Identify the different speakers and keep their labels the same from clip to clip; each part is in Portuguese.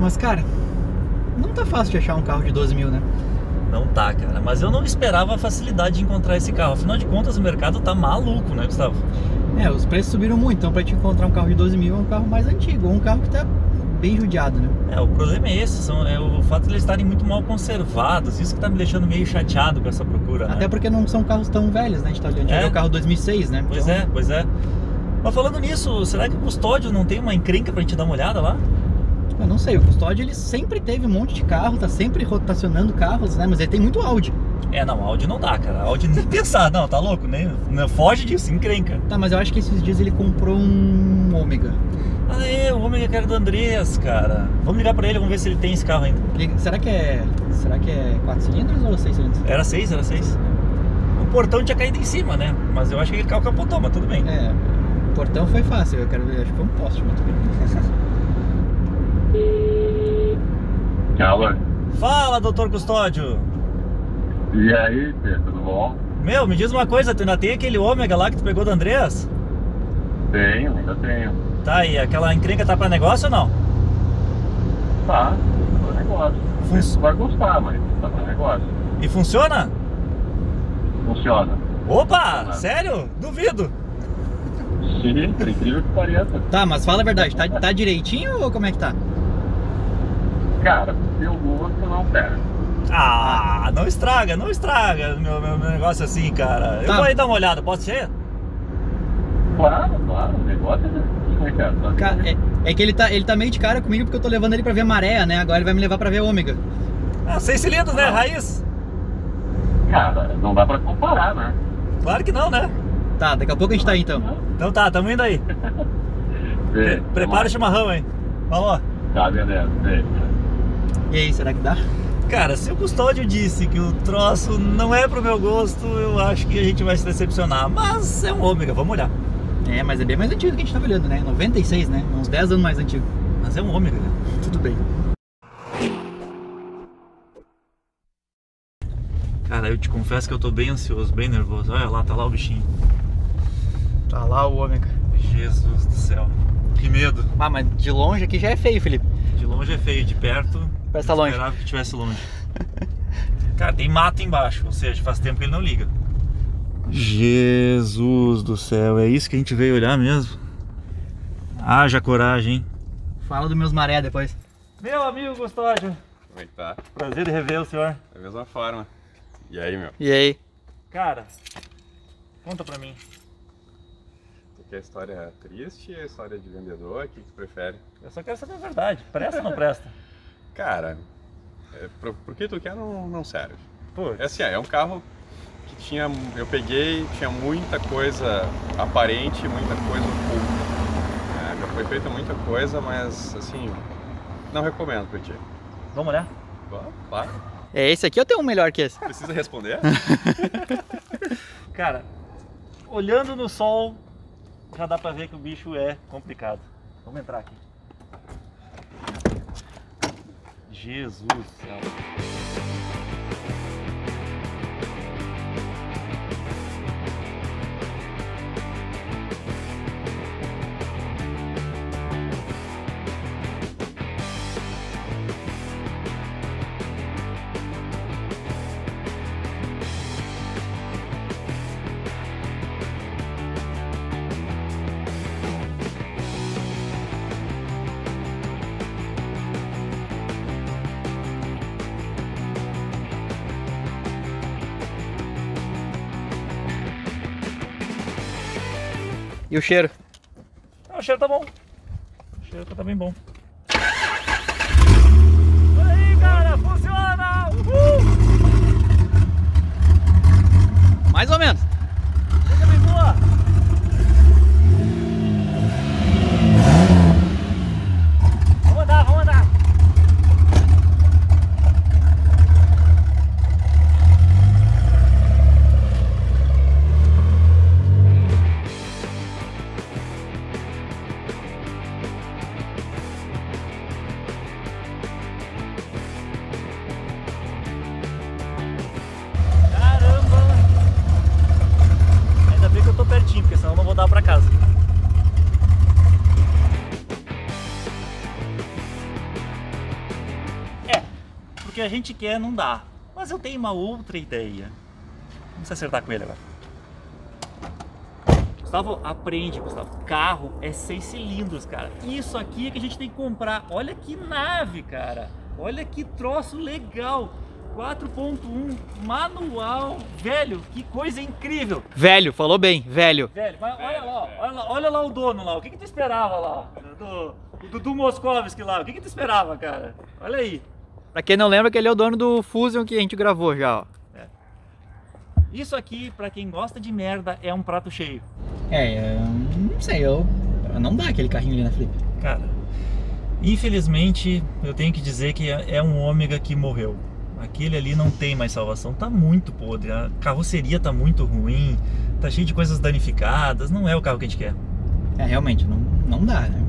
Speaker 1: Mas, cara, não tá fácil de achar um carro de 12 mil, né?
Speaker 2: Não tá, cara. Mas eu não esperava a facilidade de encontrar esse carro. Afinal de contas, o mercado tá maluco, né, Gustavo?
Speaker 1: É, os preços subiram muito, então pra te encontrar um carro de 12 mil é um carro mais antigo, ou um carro que tá bem judiado, né?
Speaker 2: É, o problema é esse, são, é o fato de eles estarem muito mal conservados. Isso que tá me deixando meio chateado com essa procura, né?
Speaker 1: Até porque não são carros tão velhos, né? A gente tá olhando,
Speaker 2: É.
Speaker 1: é o carro 2006, né?
Speaker 2: Pois
Speaker 1: Então,
Speaker 2: é, pois é. Mas falando nisso, será que o custódio não tem uma encrenca pra gente dar uma olhada lá?
Speaker 1: Eu não sei, o Custódio ele sempre teve um monte de carro, tá sempre rotacionando carros, né? Mas ele tem muito Audi.
Speaker 2: É, não, Audi não dá, cara. Audi nem pensar, não, tá louco, né? Foge disso, encrenca.
Speaker 1: Tá, mas eu acho que esses dias ele comprou um Ômega.
Speaker 2: Ah, é, o homem que era do Andreas, cara. Vamos ligar pra ele, vamos ver se ele tem esse carro ainda.
Speaker 1: Ele- Será que é. Será que é 4 cilindros ou 6 cilindros?
Speaker 2: Era seis, era seis. O portão tinha caído em cima, né? Mas eu acho que aquele carro capotou, mas tudo bem.
Speaker 1: É, o portão foi fácil, eu quero ver, acho que foi um poste, mas tudo bem.
Speaker 3: Alô?
Speaker 2: Fala, doutor Custódio.
Speaker 3: E aí, Pedro, tudo bom?
Speaker 2: Meu, me diz uma coisa, tu ainda tem aquele ômega lá que tu pegou do Andreas?
Speaker 3: Tenho, ainda tenho.
Speaker 2: Tá, e aquela encrenca tá pra negócio ou não?
Speaker 3: Tá, tá negócio. Sei se tu vai gostar, mas tá pra negócio.
Speaker 2: E funciona?
Speaker 3: Funciona.
Speaker 2: Opa,
Speaker 3: Funciona.
Speaker 2: sério? Duvido.
Speaker 3: Sim, incrível que pareça.
Speaker 1: Tá, mas fala a verdade, tá, tá direitinho ou como é que tá?
Speaker 3: Cara, meu gosto não pega.
Speaker 2: Ah, não estraga, não estraga meu, meu, meu negócio assim, cara. Eu
Speaker 1: Tá.
Speaker 2: vou aí dar uma olhada, posso ser?
Speaker 3: Claro, claro, o negócio é. Como é que é? Tá
Speaker 1: Cara, é, é que ele tá, ele tá meio de cara comigo porque eu tô levando ele pra ver a maré, né? Agora ele vai me levar pra ver Ômega.
Speaker 2: Ah, seis cilindros, né?
Speaker 3: Ah.
Speaker 2: Raiz?
Speaker 3: Cara, não dá pra comparar, né?
Speaker 2: Claro que não, né?
Speaker 1: Tá, daqui a pouco a gente tá aí então.
Speaker 2: Então tá, tamo indo aí. Pre- Prepara o chimarrão, hein? Falou.
Speaker 3: Tá, beleza, vê.
Speaker 1: E aí, será que dá?
Speaker 2: Cara, se o custódio disse que o troço não é pro meu gosto, eu acho que a gente vai se decepcionar. Mas é um ômega, vamos olhar.
Speaker 1: É, mas é bem mais antigo que a gente tava olhando, né? 96, né? Uns 10 anos mais antigo.
Speaker 2: Mas é um ômega.
Speaker 1: Tudo bem.
Speaker 2: Cara, eu te confesso que eu tô bem ansioso, bem nervoso. Olha lá, tá lá o bichinho.
Speaker 1: Tá lá o Ômega.
Speaker 2: Jesus do céu. Que medo.
Speaker 1: Ah, mas de longe aqui já é feio, Felipe.
Speaker 2: De longe é feio, de perto.
Speaker 1: Parece tá longe.
Speaker 2: Esperava que estivesse longe. Cara, tem mato embaixo, ou seja, faz tempo que ele não liga. Jesus do céu, é isso que a gente veio olhar mesmo? Haja coragem, hein?
Speaker 1: Fala dos meus maré depois.
Speaker 2: Meu amigo Custódio,
Speaker 4: Como é que tá?
Speaker 2: prazer de rever o senhor.
Speaker 4: Da mesma forma. E aí, meu?
Speaker 1: E aí?
Speaker 2: Cara, conta pra mim.
Speaker 4: Tu quer história triste ou história de vendedor? O que que tu prefere?
Speaker 2: Eu só quero saber a verdade. Presta ou não presta?
Speaker 4: Cara, é, pro, pro que tu quer não, não serve.
Speaker 2: Pô,
Speaker 4: É assim, é um carro que tinha. Eu peguei, tinha muita coisa aparente, muita coisa oculta. É, já foi feita muita coisa, mas assim, não recomendo pra ti.
Speaker 2: vamos olhar?
Speaker 4: Bom, claro.
Speaker 1: É esse aqui ou tem um melhor que esse?
Speaker 4: Precisa responder?
Speaker 2: Cara, olhando no sol, já dá pra ver que o bicho é complicado. Vamos entrar aqui. Jesus céu.
Speaker 1: E o cheiro?
Speaker 2: Ah, o cheiro tá bom. O cheiro tá bem bom. Aí, cara, funciona! Uhul!
Speaker 1: Mais ou menos.
Speaker 2: Porque a gente quer não dá. Mas eu tenho uma outra ideia. Vamos acertar com ele agora. Gustavo, aprende, Gustavo. Carro é seis cilindros, cara. Isso aqui é que a gente tem que comprar. Olha que nave, cara. Olha que troço legal. 4.1 manual, velho, que coisa incrível.
Speaker 1: Velho, falou bem, velho.
Speaker 2: Velho, mas olha lá, olha lá, olha lá o dono lá, o que que tu esperava lá? Do, o Dudu Moskovski lá, o que que tu esperava, cara? Olha aí.
Speaker 1: Pra quem não lembra que ele é o dono do Fusion que a gente gravou já, ó.
Speaker 2: Isso aqui, pra quem gosta de merda, é um prato cheio.
Speaker 1: É, eu não sei, eu não dá aquele carrinho ali na Flip.
Speaker 2: Cara, infelizmente eu tenho que dizer que é é um ômega que morreu. Aquele ali não tem mais salvação, tá muito podre, a carroceria tá muito ruim, tá cheio de coisas danificadas, não é o carro que a gente quer.
Speaker 1: É, realmente, não, não dá, né?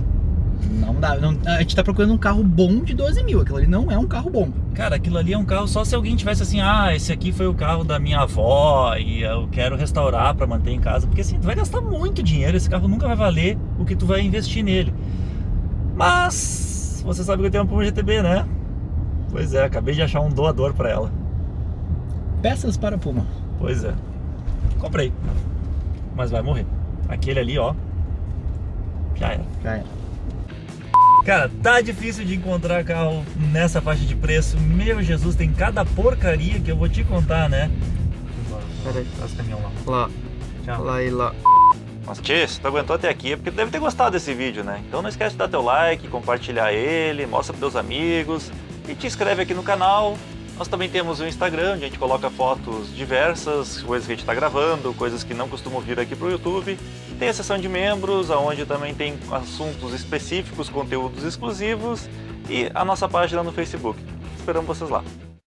Speaker 1: Não dá. não- a gente tá procurando um carro bom de 12 mil. Aquilo ali não é um carro bom.
Speaker 2: Cara, aquilo ali é um carro só se alguém tivesse assim, ah, esse aqui foi o carro da minha avó e eu quero restaurar pra manter em casa, porque assim, tu vai gastar muito dinheiro, esse carro nunca vai valer o que tu vai investir nele. Mas você sabe que eu tenho uma Puma GTB, né? Pois é, acabei de achar um doador pra ela.
Speaker 1: Peças para Puma.
Speaker 2: Pois é. Comprei. Mas vai morrer. Aquele ali, ó. Já era.
Speaker 1: Já era.
Speaker 2: Cara, tá difícil de encontrar carro nessa faixa de preço. Meu Jesus, tem cada porcaria que eu vou te contar, né?
Speaker 1: Pera aí.
Speaker 2: O caminhão lá.
Speaker 1: Lá,
Speaker 2: Tchau.
Speaker 1: lá e lá.
Speaker 2: Mas Tchê, se tu aguentou até aqui é porque tu deve ter gostado desse vídeo, né? Então não esquece de dar teu like, compartilhar ele, mostra pros teus amigos e te inscreve aqui no canal. Nós também temos o Instagram, onde a gente coloca fotos diversas, coisas que a gente está gravando, coisas que não costumam vir aqui pro YouTube. Tem a seção de membros, onde também tem assuntos específicos, conteúdos exclusivos e a nossa página no Facebook. Esperamos vocês lá.